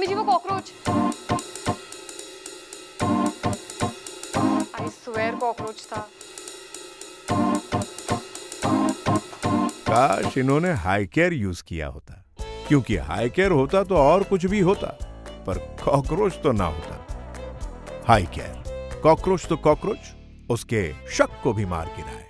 Mummy जी वो cockroach I swear cockroach था. काश इन्होंने हाई केयर यूज़ किया होता। क्योंकि हाई केयर होता तो और कुछ भी होता, पर कॉकरोच तो ना होता। हाई केयर कॉकरोच तो कॉकरोच उसके शक को भी मार गिराए।